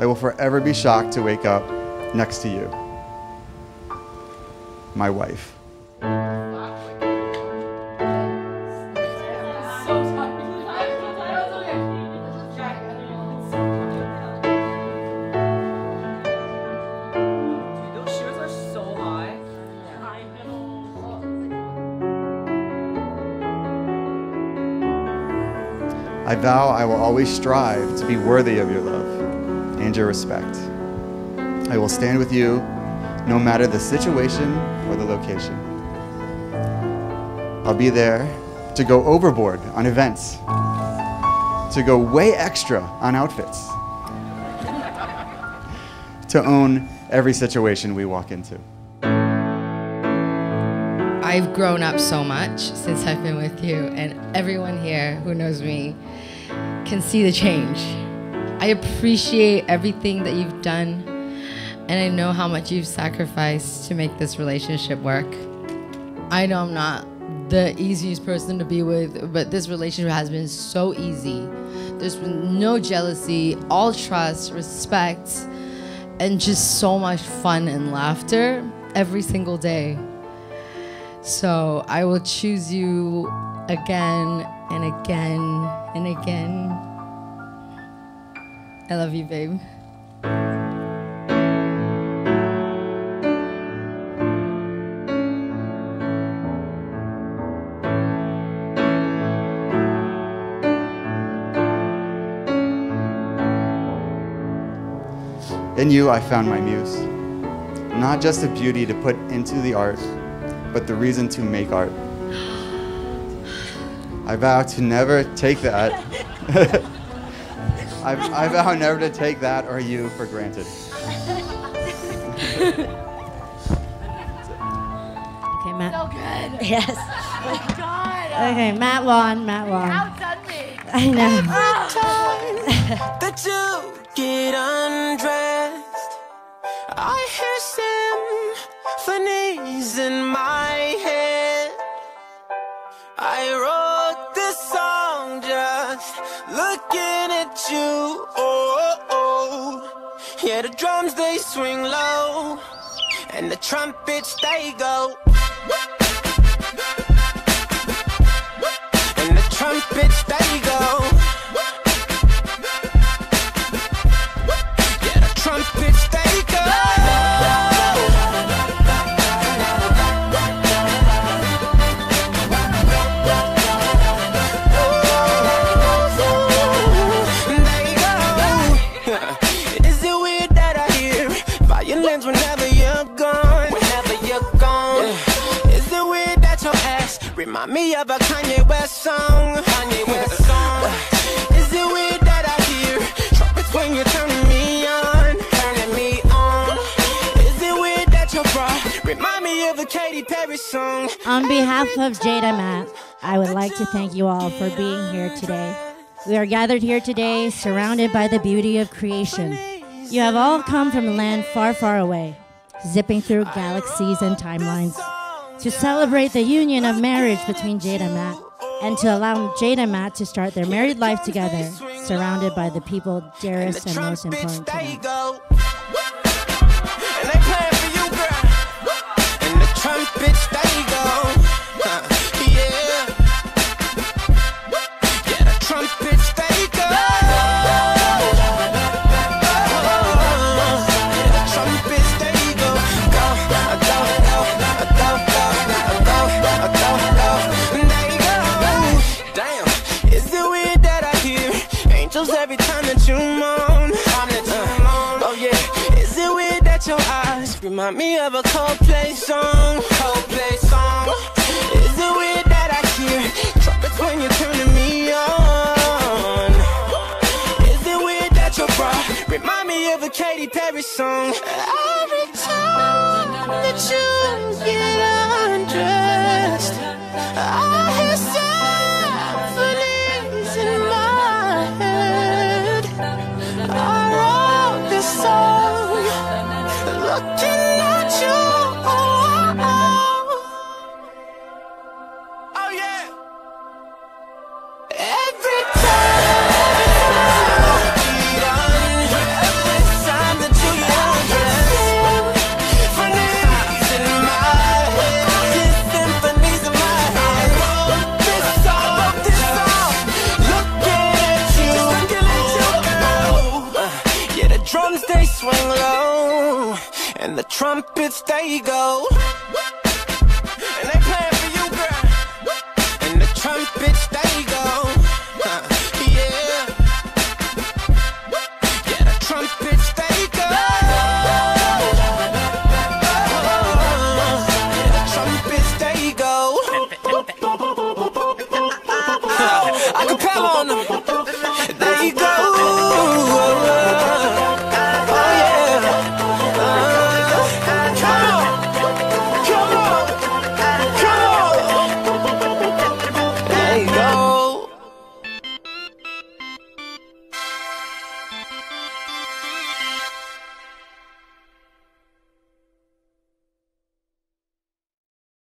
I will forever be shocked to wake up next to you, my wife. I vow I will always strive to be worthy of your love and your respect. I will stand with you no matter the situation or the location. I'll be there to go overboard on events, to go way extra on outfits, to own every situation we walk into. I've grown up so much since I've been with you, and everyone here who knows me can see the change. I appreciate everything that you've done, and I know how much you've sacrificed to make this relationship work. I know I'm not the easiest person to be with, but this relationship has been so easy. There's been no jealousy, all trust, respect, and just so much fun and laughter every single day. So I will choose you again and again and again. I love you, babe. In you, I found my muse. Not just the beauty to put into the art, but the reason to make art. I vow to never take that. I, I vow never to take that or you for granted. Okay, Matt. So good. Yes. Oh my God. Okay, Matt won. Matt won. Outdone me. I know. that you get undressed. I hear symphonies in my head. I wrote this song just looking at you. Oh, oh. yeah, the drums they swing low, and the trumpets they go. And the trumpets they go. Is it weird that I hear violins whenever you're gone? Whenever you're gone. Is it weird that your ass remind me of a Kanye West song? Kanye West song. Is it weird that I hear trumpets when you're turning me on? Turning me on. Is it weird that your bra remind me of a Katy Perry song? On behalf of Jada Matt, I would like to thank you all for being here today. We are gathered here today surrounded by the beauty of creation. You have all come from a land far, far away, zipping through galaxies and timelines to celebrate the union of marriage between Jade and Matt and to allow Jade and Matt to start their married life together, surrounded by the people dearest and most important to them. Angels every time that you moan? Time that you uh, moan. Oh yeah, is it weird that your eyes remind me of a Coldplay song? Coldplay song. Is it weird that I hear trumpets when you're turning me on? Is it weird that your bra remind me of a Katy Perry song? And the trumpets they go.